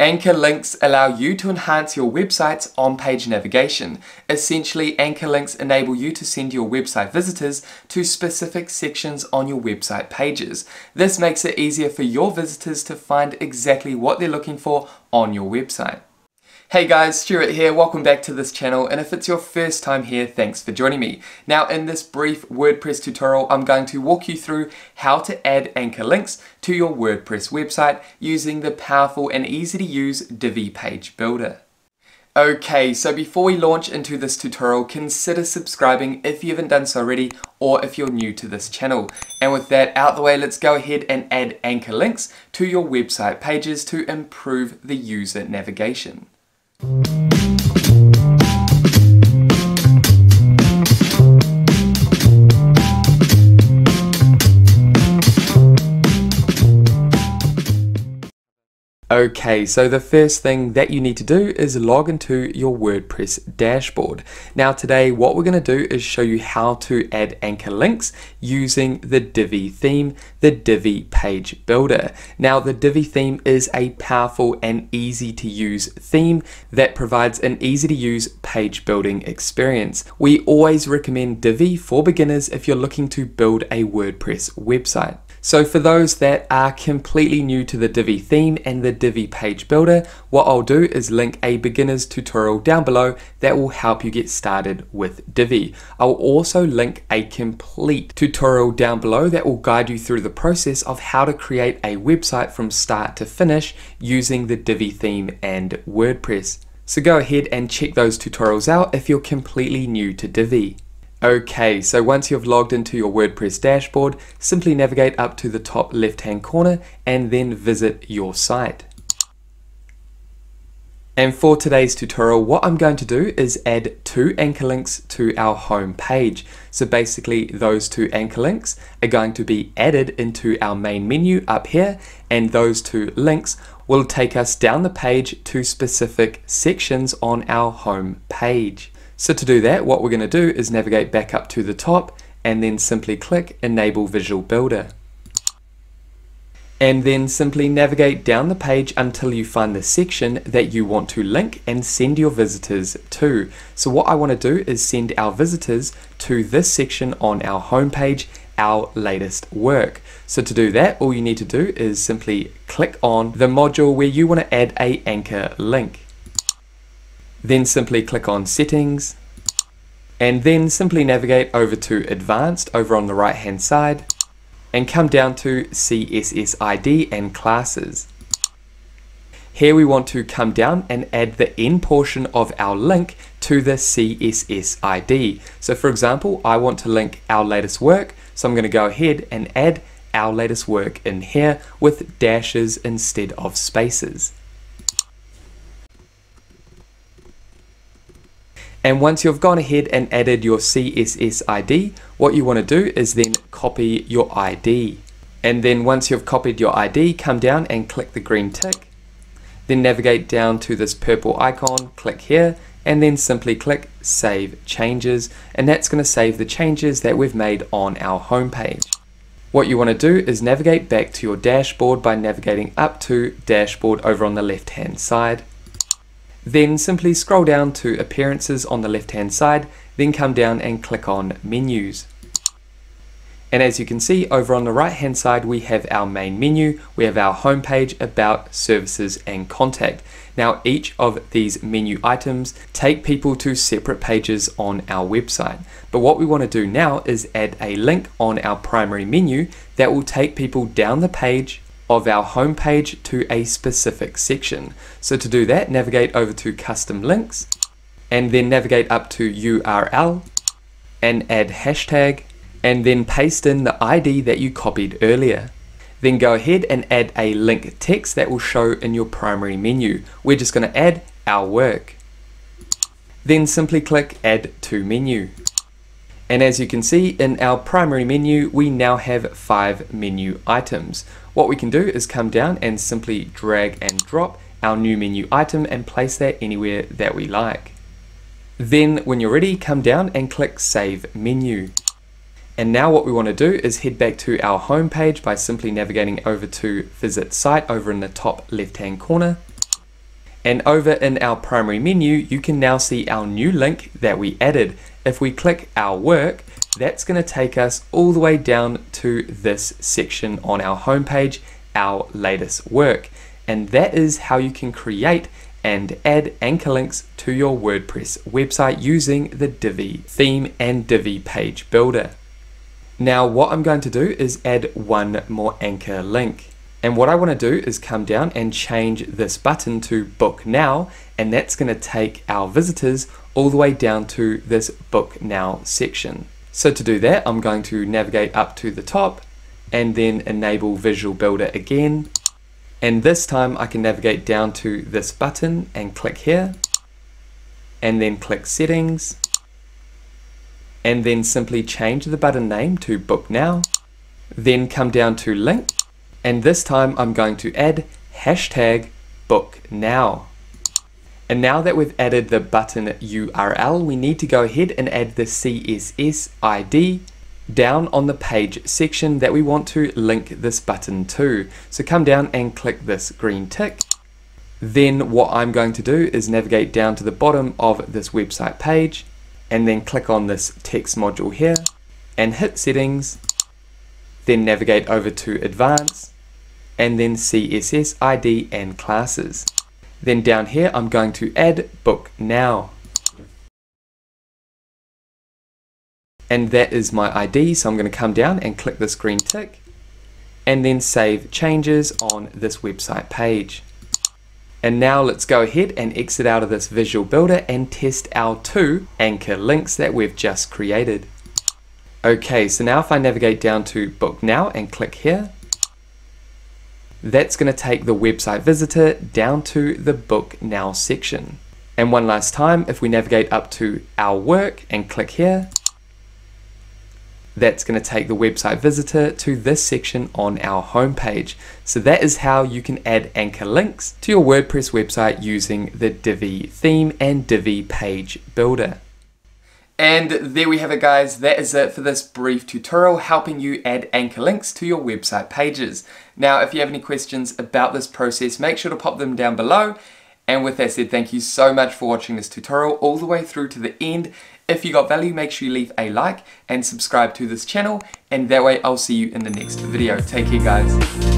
Anchor links allow you to enhance your website's on page navigation. Essentially, anchor links enable you to send your website visitors to specific sections on your website pages. This makes it easier for your visitors to find exactly what they're looking for on your website. Hey guys, Stewart here, welcome back to this channel and if it's your first time here, thanks for joining me. Now in this brief WordPress tutorial, I'm going to walk you through how to add anchor links to your WordPress website using the powerful and easy to use Divi Page Builder. Okay, so before we launch into this tutorial, consider subscribing if you haven't done so already or if you're new to this channel. And with that out the way, let's go ahead and add anchor links to your website pages to improve the user navigation. Thank you. Okay, so the first thing that you need to do is log into your WordPress dashboard. Now today what we're going to do is show you how to add anchor links using the Divi theme, the Divi page builder. Now the Divi theme is a powerful and easy to use theme that provides an easy to use page building experience. We always recommend Divi for beginners if you're looking to build a WordPress website. So for those that are completely new to the Divi theme and the Divi page builder, what I'll do is link a beginner's tutorial down below that will help you get started with Divi. I'll also link a complete tutorial down below that will guide you through the process of how to create a website from start to finish using the Divi theme and WordPress. So go ahead and check those tutorials out if you're completely new to Divi. Okay, so once you've logged into your WordPress dashboard, simply navigate up to the top left hand corner and then visit your site. And for today's tutorial, what I'm going to do is add two anchor links to our home page. So basically those two anchor links are going to be added into our main menu up here and those two links will take us down the page to specific sections on our home page. So to do that, what we're going to do is navigate back up to the top and then simply click Enable Visual Builder. And then simply navigate down the page until you find the section that you want to link and send your visitors to. So what I want to do is send our visitors to this section on our homepage, our latest work. So to do that, all you need to do is simply click on the module where you want to add a anchor link. Then simply click on settings and then simply navigate over to advanced over on the right hand side and come down to CSS ID and classes. Here we want to come down and add the end portion of our link to the CSS ID. So for example, I want to link our latest work, so I'm going to go ahead and add our latest work in here with dashes instead of spaces. And once you've gone ahead and added your CSS ID, what you want to do is then copy your ID. And then once you've copied your ID, come down and click the green tick. Then navigate down to this purple icon, click here, and then simply click Save Changes. And that's going to save the changes that we've made on our home page. What you want to do is navigate back to your dashboard by navigating up to Dashboard over on the left hand side. Then simply scroll down to Appearances on the left hand side, then come down and click on Menus. And as you can see over on the right hand side we have our main menu, we have our home page, about, services and contact. Now each of these menu items take people to separate pages on our website. But what we want to do now is add a link on our primary menu that will take people down the page of our homepage to a specific section. So to do that, navigate over to custom links and then navigate up to URL and add hashtag and then paste in the ID that you copied earlier. Then go ahead and add a link text that will show in your primary menu. We're just going to add our work. Then simply click add to menu. And as you can see in our primary menu, we now have five menu items. What we can do is come down and simply drag and drop our new menu item and place that anywhere that we like. Then when you're ready, come down and click Save Menu. And now what we want to do is head back to our home page by simply navigating over to Visit Site over in the top left hand corner. And over in our primary menu, you can now see our new link that we added. If we click our work, that's going to take us all the way down to this section on our homepage, our latest work. And that is how you can create and add anchor links to your WordPress website using the Divi theme and Divi page builder. Now what I'm going to do is add one more anchor link. And what I want to do is come down and change this button to book now and that's going to take our visitors all the way down to this book now section. So to do that I'm going to navigate up to the top and then enable visual builder again and this time I can navigate down to this button and click here and then click settings and then simply change the button name to book now then come down to link and this time I'm going to add hashtag book now and now that we've added the button URL we need to go ahead and add the CSS ID down on the page section that we want to link this button to. So come down and click this green tick. Then what I'm going to do is navigate down to the bottom of this website page and then click on this text module here and hit settings, then navigate over to advanced and then CSS ID and classes. Then down here I'm going to add book now. and that is my ID so I'm going to come down and click this green tick and then save changes on this website page. And now let's go ahead and exit out of this visual builder and test our two anchor links that we've just created. Okay, so now if I navigate down to book now and click here, that's going to take the website visitor down to the book now section. And one last time, if we navigate up to our work and click here, that's going to take the website visitor to this section on our homepage. So that is how you can add anchor links to your WordPress website using the Divi theme and Divi page builder. And there we have it guys, that is it for this brief tutorial helping you add anchor links to your website pages. Now if you have any questions about this process, make sure to pop them down below. And with that said, thank you so much for watching this tutorial all the way through to the end. If you got value, make sure you leave a like and subscribe to this channel, and that way I'll see you in the next video. Take care, guys.